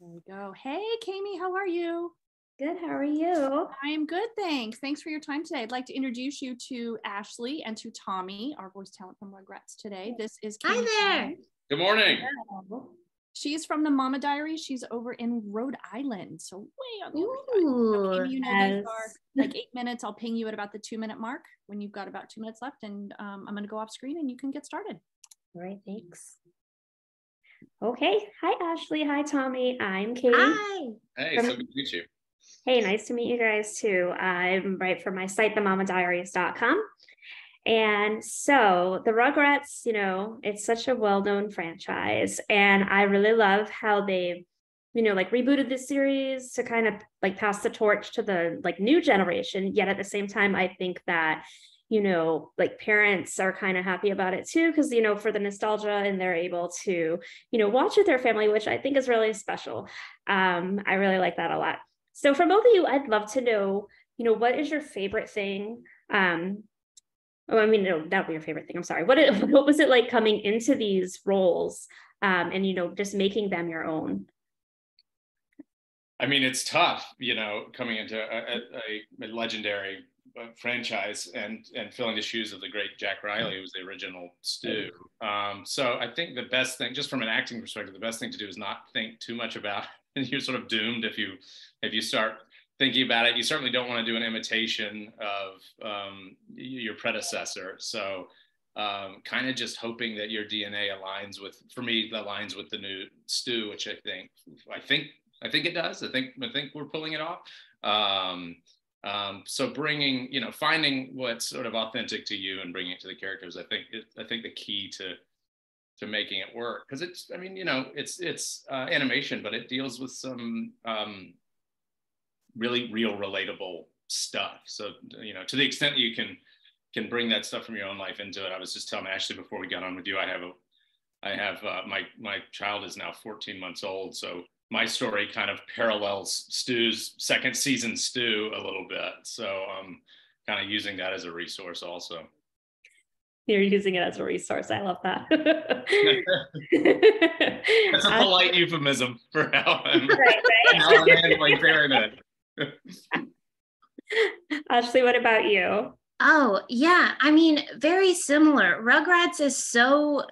There we go. Hey, Kami, how are you? Good. How are you? I am good, thanks. Thanks for your time today. I'd like to introduce you to Ashley and to Tommy, our voice talent from Rugrats today. This is Kami Hi there. Good morning. She's from the Momma Diary. She's over in Rhode Island, so way on the Ooh, other side. you know yes. these are like eight minutes. I'll ping you at about the two minute mark when you've got about two minutes left, and um, I'm going to go off screen and you can get started. All right, thanks. Okay. Hi, Ashley. Hi, Tommy. I'm Kami. Hi. Hey, from- so good to meet you. Hey, nice to meet you guys too. I'm right from my site, themommadiaries.com. And so the Rugrats, you know, it's such a well-known franchise. And I really love how they've, you know, like rebooted this series to kind of like pass the torch to the like new generation. Yet at the same time, I think that, you know, like parents are kind of happy about it too, because, you know, for the nostalgia and they're able to, you know, watch with their family, which I think is really special. Um, I really like that a lot. So for both of you, I'd love to know, you know, what is your favorite thing um, oh, I mean, no, that would be your favorite thing. I'm sorry. What, what was it like coming into these roles um, and, you know, just making them your own? I mean, it's tough, you know, coming into a, a, a legendary uh, franchise and and filling the shoes of the great Jack Riley, who was the original Stu. Um, so I think the best thing, just from an acting perspective, the best thing to do is not think too much about. And you're sort of doomed if you if you start thinking about it, you certainly don't want to do an imitation of um, your predecessor. So, um, kind of just hoping that your DNA aligns with, for me, that aligns with the new Stu, which I think, I think, I think it does. I think, I think we're pulling it off. Um, um, so bringing, you know, finding what's sort of authentic to you and bringing it to the characters, I think, it, I think the key to to making it work because it's, I mean, you know, it's it's uh, animation, but it deals with some um, really real relatable stuff. So, you know, to the extent you can can bring that stuff from your own life into it. I was just telling Ashley before we got on with you, I have a I have uh, my my child is now 14 months old, so my story kind of parallels Stu's second season Stu a little bit. So um, I'm kind of using that as a resource also. You're using it as a resource. I love that. That's a polite euphemism for how I'm, right, right. how I'm handling parenthood. Ashley, what about you? Oh, yeah. I mean, very similar. Rugrats is so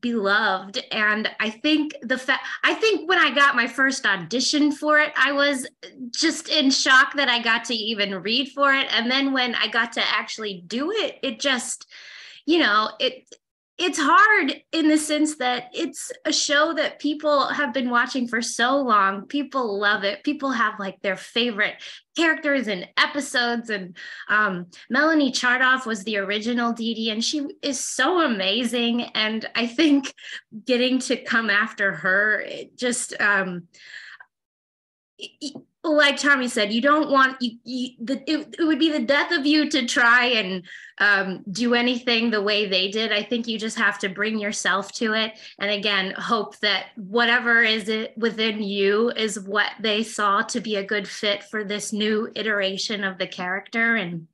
beloved. And i think the fact i think when i got my first audition for it i was just in shock that i got to even read for it. And then when i got to actually do it it just you know it it's hard in the sense that it's a show that people have been watching for so long. People love it. People have like their favorite characters and episodes. And um, Melanie Chartoff was the original Didi, and she is so amazing. And I think getting to come after her, it just um, like Tommy said, you don't want you, you the, it, it would be the death of you to try and um, do anything the way they did. I think you just have to bring yourself to it, and again, hope that whatever is it within you is what they saw to be a good fit for this new iteration of the character, and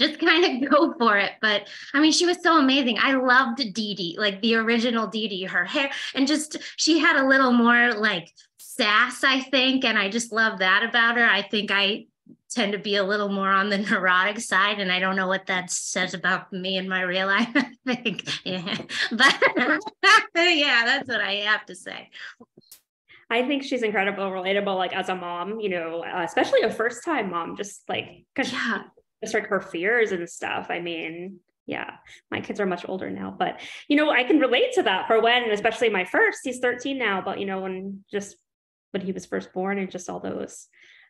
just kind of go for it. But I mean, she was so amazing. I loved Didi, like the original Didi, her hair, and just she had a little more like sass, I think. And I just love that about her. I think I tend to be a little more on the neurotic side. And I don't know what that says about me in my real life. I think, yeah. But yeah, that's what I have to say. I think she's incredible, relatable, like as a mom, you know, uh, especially a first time mom, just like, cause yeah. just like her fears and stuff. I mean, yeah, my kids are much older now, but you know, I can relate to that for when, especially my first, he's 13 now, but you know, when just when he was first born and just all those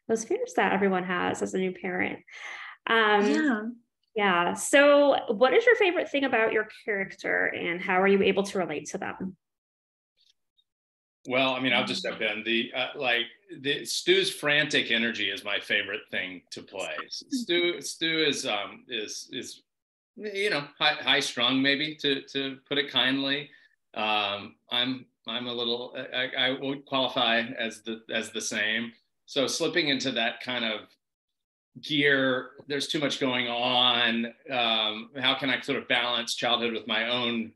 those fears that everyone has as a new parent. Um, yeah. Yeah. So, what is your favorite thing about your character, and how are you able to relate to them? Well, I mean, I'll just step in. The uh, like the Stu's frantic energy is my favorite thing to play. Stu Stu is um is is you know high, high strung maybe to to put it kindly. Um, I'm I'm a little I, I would qualify as the as the same. So slipping into that kind of gear, there's too much going on. Um, how can I sort of balance childhood with my own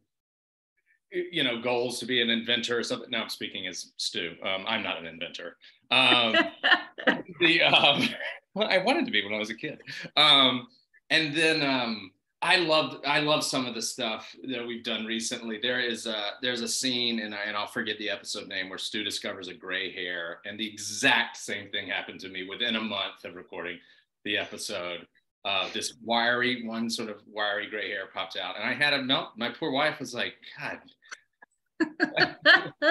you know, goals to be an inventor or something. Now I'm speaking as Stu. Um, I'm not an inventor. Um, the um, well, I wanted to be when I was a kid. Um, and then um, I loved I love some of the stuff that we've done recently. There is a there's a scene and I and I'll forget the episode name where Stu discovers a gray hair, and the exact same thing happened to me within a month of recording the episode. Uh, this wiry one sort of wiry gray hair popped out, and I had a melt. My poor wife was like, "God,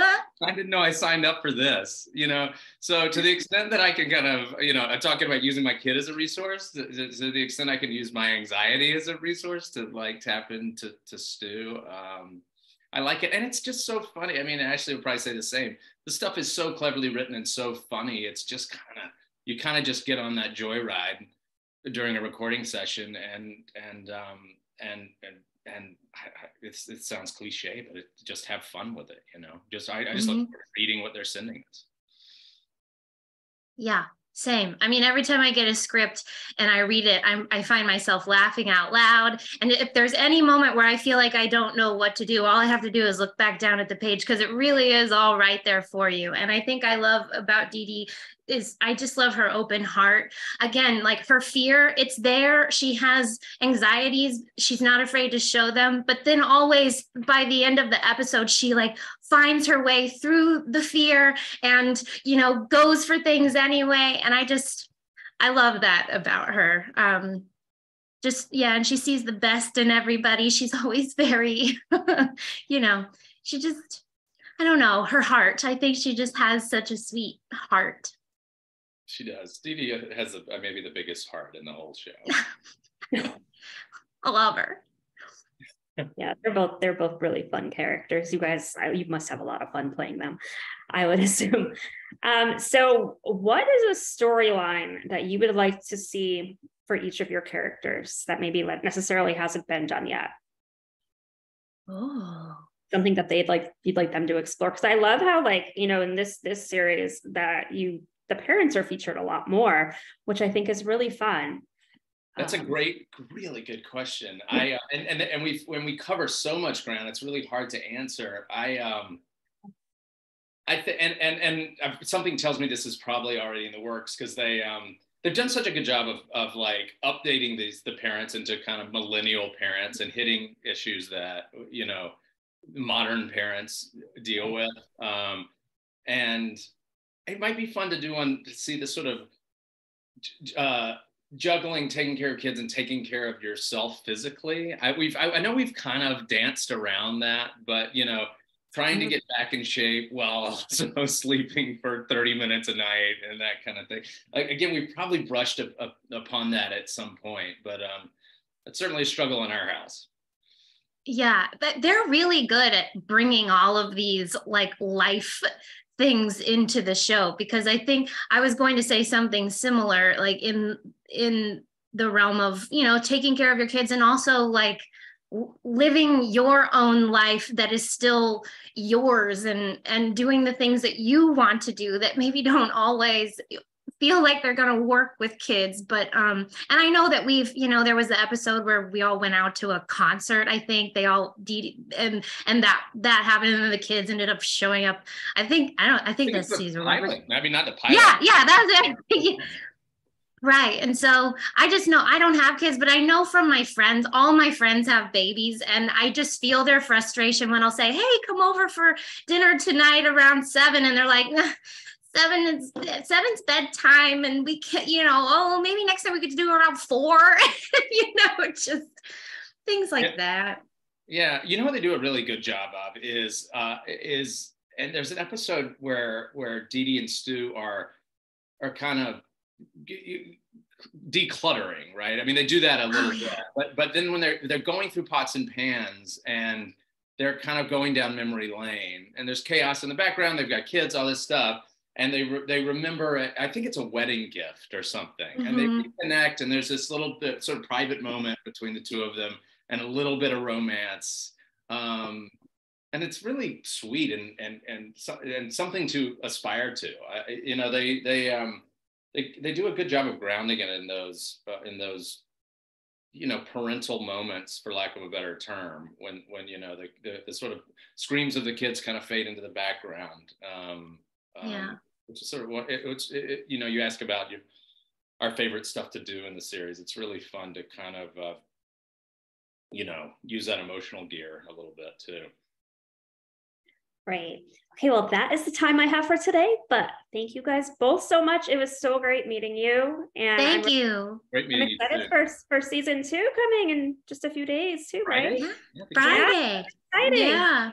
I didn't know I signed up for this, you know. So to the extent that I can kind of, you know, I'm talking about using my kid as a resource, to, to the extent I can use my anxiety as a resource to like tap into to Stu. Um, I like it, and it's just so funny. I mean, Ashley would probably say the same. The stuff is so cleverly written and so funny. It's just kind of you kind of just get on that joyride during a recording session, and and um, and and and it sounds cliche, but it, just have fun with it, you know. Just I, I just mm-hmm. look reading what they're sending us. Yeah, same. I mean, every time I get a script and I read it, I'm, I find myself laughing out loud. And if there's any moment where I feel like I don't know what to do, all I have to do is look back down at the page because it really is all right there for you. And I think I love about Didi is I just love her open heart. Again, like her fear, it's there. She has anxieties. She's not afraid to show them. But then always by the end of the episode, she like finds her way through the fear and, you know, goes for things anyway. And I just, I love that about her. Um, just, yeah. And she sees the best in everybody. She's always very, you know, she just, I don't know, her heart. I think she just has such a sweet heart. She does. Stevie has a, uh, maybe the biggest heart in the whole show. I love her. yeah, they're both they're both really fun characters. You guys, you must have a lot of fun playing them, I would assume. Um, so, what is a storyline that you would like to see for each of your characters that maybe necessarily hasn't been done yet? Oh, something that they'd like you'd like them to explore because i love how like you know in this this series that you the parents are featured a lot more, which I think is really fun. That's a um, great, really good question. I uh, and and and we when we cover so much ground, it's really hard to answer. I um, I think and and and uh, something tells me this is probably already in the works because they um they've done such a good job of of like updating these the parents into kind of millennial parents and hitting issues that you know modern parents deal with. Um, and it might be fun to do on to see the sort of uh, juggling taking care of kids and taking care of yourself physically. I we've I, I, know we've kind of danced around that, but you know, trying to mm-hmm. get back in shape while also sleeping for 30 minutes a night and that kind of thing. Like, again, we probably brushed up, up, upon that at some point, but um, it's certainly a struggle in our house. Yeah, but they're really good at bringing all of these like life things into the show because I think I was going to say something similar, like in in the realm of you know taking care of your kids and also like living your own life that is still yours and and doing the things that you want to do that maybe don't always feel like they're going to work with kids but um and i know that we've you know there was the episode where we all went out to a concert i think they all and and that that happened and the kids ended up showing up i think i don't i think, I think that's season pilot. i mean not the pilot yeah yeah that's it Right. And so I just know I don't have kids, but I know from my friends, all my friends have babies, and I just feel their frustration when I'll say, Hey, come over for dinner tonight around seven. And they're like, seven is seven's bedtime and we can you know oh maybe next time we could do around four you know just things like yeah. that yeah you know what they do a really good job of is uh is and there's an episode where where Didi and Stu are are kind of decluttering right i mean they do that a little oh, yeah. bit but but then when they're they're going through pots and pans and they're kind of going down memory lane and there's chaos in the background they've got kids all this stuff and they re- they remember. I think it's a wedding gift or something, mm-hmm. and they mm-hmm. reconnect, and there's this little bit sort of private moment between the two of them, and a little bit of romance, um, and it's really sweet and and and so, and something to aspire to. I, you know, they they um they they do a good job of grounding it in those uh, in those you know parental moments for lack of a better term when when you know the the, the sort of screams of the kids kind of fade into the background um, Yeah. Which is sort of what it, it's it, it- you know you ask about your our favorite stuff to do in the series it's really fun to kind of uh, you know use that emotional gear a little bit too Great. Okay, well, that is the time I have for today. But thank you guys both so much. It was so great meeting you. And Thank I'm, you. great I'm meeting you excited for, for season two coming in just a few days too, Friday? right? Yeah, Yeah, I think. Friday. Exciting. Yeah.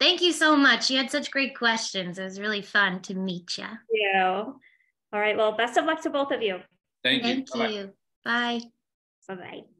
Thank you so much. You had such great questions. It was really fun to meet you. Thank you. All right. Well, best of luck to both of you. thank you Thank Bye-bye. you. Bye. Bye bye.